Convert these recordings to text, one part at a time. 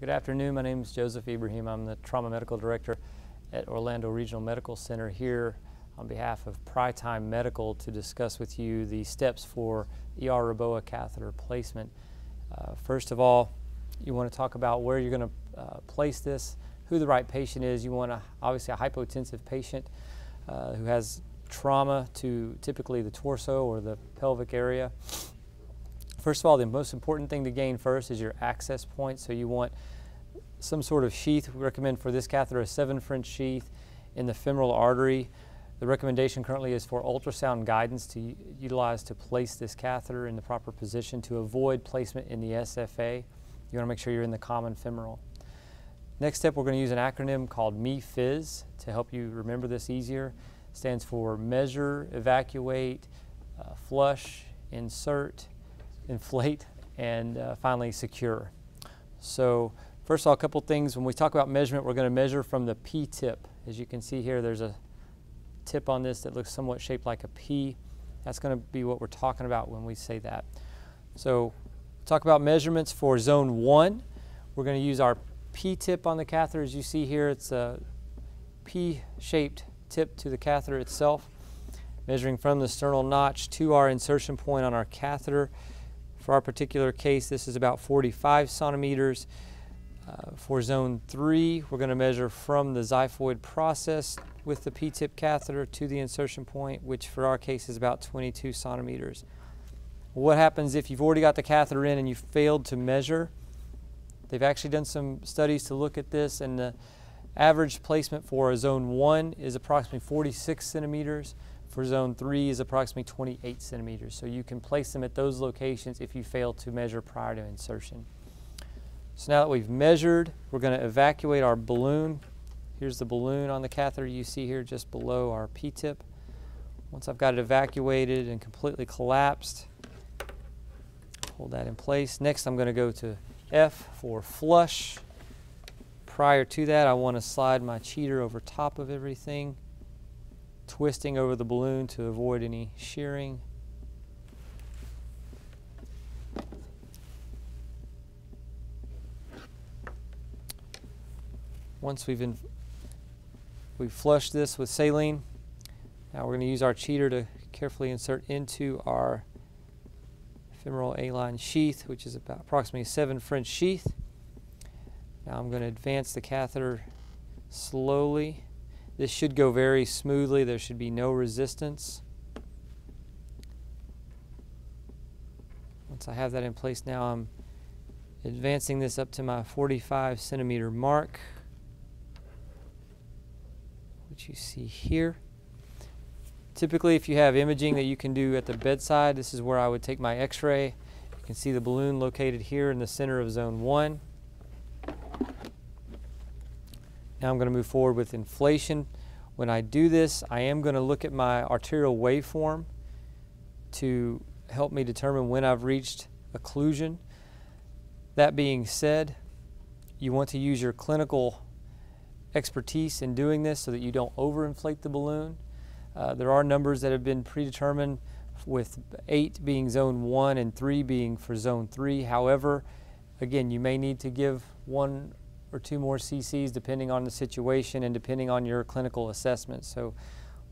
Good afternoon. My name is Joseph Ibrahim. I'm the Trauma Medical Director at Orlando Regional Medical Center here on behalf of Prytime Medical to discuss with you the steps for ER Reboa catheter placement. Uh, first of all, you want to talk about where you're going to uh, place this, who the right patient is. You want a, obviously a hypotensive patient uh, who has trauma to typically the torso or the pelvic area. First of all, the most important thing to gain first is your access point. So you want some sort of sheath. We recommend for this catheter a seven French sheath in the femoral artery. The recommendation currently is for ultrasound guidance to utilize to place this catheter in the proper position to avoid placement in the SFA. You want to make sure you're in the common femoral. Next step, we're going to use an acronym called MEFIIS to help you remember this easier. It stands for measure, evacuate, uh, flush, insert, inflate, and uh, finally secure. So first of all, a couple things. When we talk about measurement, we're going to measure from the P-tip. As you can see here, there's a tip on this that looks somewhat shaped like a P. That's going to be what we're talking about when we say that. So talk about measurements for zone one. We're going to use our P-tip on the catheter. As you see here, it's a P-shaped tip to the catheter itself, measuring from the sternal notch to our insertion point on our catheter. For our particular case, this is about 45 centimeters. Uh, for zone three, we're going to measure from the xiphoid process with the P-tip catheter to the insertion point, which for our case is about 22 centimeters. What happens if you've already got the catheter in and you failed to measure? They've actually done some studies to look at this, and the average placement for a zone one is approximately 46 centimeters for zone three is approximately 28 centimeters. So you can place them at those locations if you fail to measure prior to insertion. So now that we've measured, we're going to evacuate our balloon. Here's the balloon on the catheter you see here just below our P-tip. Once I've got it evacuated and completely collapsed, hold that in place. Next I'm going to go to F for flush. Prior to that, I want to slide my cheater over top of everything twisting over the balloon to avoid any shearing. Once we've, we've flushed this with saline, now we're going to use our cheater to carefully insert into our femoral A-line sheath, which is about approximately seven French sheath. Now I'm going to advance the catheter slowly this should go very smoothly. There should be no resistance. Once I have that in place now, I'm advancing this up to my 45 centimeter mark, which you see here. Typically, if you have imaging that you can do at the bedside, this is where I would take my x-ray. You can see the balloon located here in the center of zone 1. Now I'm going to move forward with inflation. When I do this, I am going to look at my arterial waveform to help me determine when I've reached occlusion. That being said, you want to use your clinical expertise in doing this so that you don't overinflate the balloon. Uh, there are numbers that have been predetermined with 8 being zone 1 and 3 being for zone 3. However, again, you may need to give one or two more cc's depending on the situation and depending on your clinical assessment. So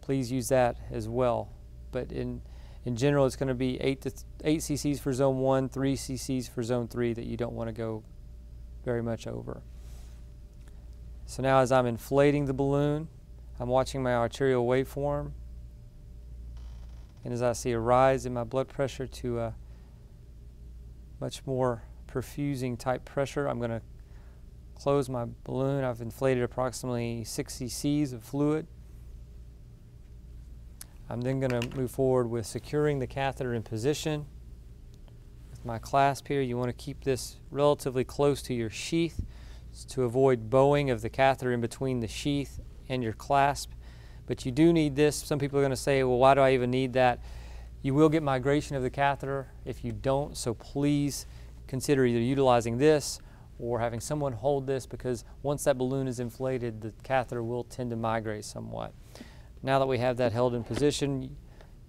please use that as well. But in in general, it's going to be eight to eight cc's for zone one, three cc's for zone three that you don't want to go very much over. So now, as I'm inflating the balloon, I'm watching my arterial waveform, and as I see a rise in my blood pressure to a much more perfusing type pressure, I'm going to close my balloon. I've inflated approximately 60 cc's of fluid. I'm then going to move forward with securing the catheter in position. With my clasp here, you want to keep this relatively close to your sheath to avoid bowing of the catheter in between the sheath and your clasp. But you do need this. Some people are going to say, well, why do I even need that? You will get migration of the catheter if you don't, so please consider either utilizing this or having someone hold this because once that balloon is inflated, the catheter will tend to migrate somewhat. Now that we have that held in position,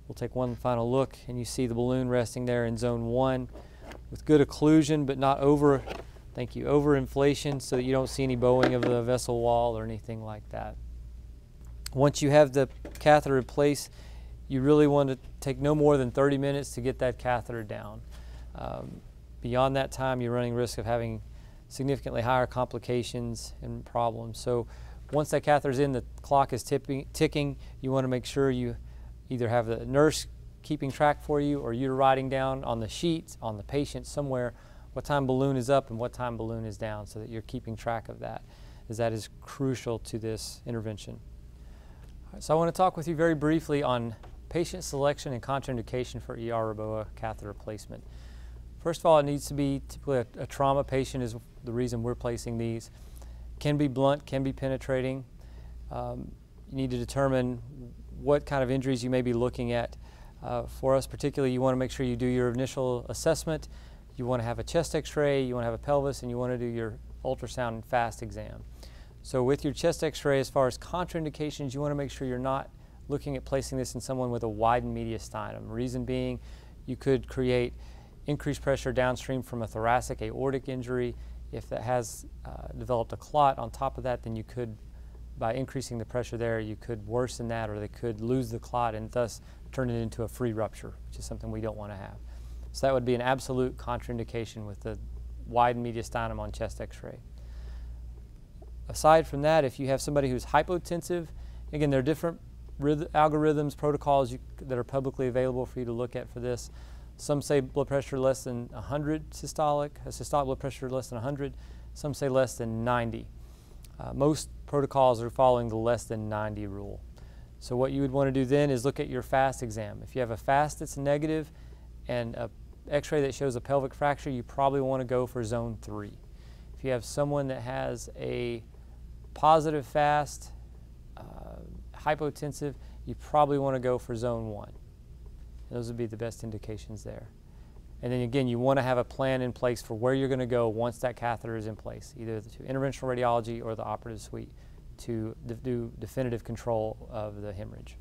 we'll take one final look and you see the balloon resting there in zone one with good occlusion but not over Thank you. Overinflation so that you don't see any bowing of the vessel wall or anything like that. Once you have the catheter in place, you really want to take no more than 30 minutes to get that catheter down. Um, beyond that time, you're running risk of having significantly higher complications and problems. So once that catheter is in, the clock is tipping, ticking. You want to make sure you either have the nurse keeping track for you or you're writing down on the sheet, on the patient somewhere, what time balloon is up and what time balloon is down so that you're keeping track of that, as that is crucial to this intervention. so I want to talk with you very briefly on patient selection and contraindication for ER Reboa catheter placement. First of all, it needs to be typically a, a trauma patient is the reason we're placing these. Can be blunt, can be penetrating. Um, you need to determine what kind of injuries you may be looking at. Uh, for us particularly, you want to make sure you do your initial assessment. You want to have a chest x-ray, you want to have a pelvis, and you want to do your ultrasound and fast exam. So with your chest x-ray, as far as contraindications, you want to make sure you're not looking at placing this in someone with a widened mediastinum. Reason being, you could create increased pressure downstream from a thoracic aortic injury. If that has uh, developed a clot on top of that, then you could, by increasing the pressure there, you could worsen that or they could lose the clot and thus turn it into a free rupture, which is something we don't want to have. So that would be an absolute contraindication with the widened mediastinum on chest x-ray. Aside from that, if you have somebody who's hypotensive, again, there are different algorithms, protocols you, that are publicly available for you to look at for this. Some say blood pressure less than 100 systolic, a systolic blood pressure less than 100. Some say less than 90. Uh, most protocols are following the less than 90 rule. So what you would want to do then is look at your FAST exam. If you have a FAST that's negative and a x-ray that shows a pelvic fracture, you probably want to go for zone 3. If you have someone that has a positive FAST, uh, hypotensive, you probably want to go for zone 1. Those would be the best indications there. And then again, you want to have a plan in place for where you're going to go once that catheter is in place, either to interventional radiology or the operative suite to do definitive control of the hemorrhage.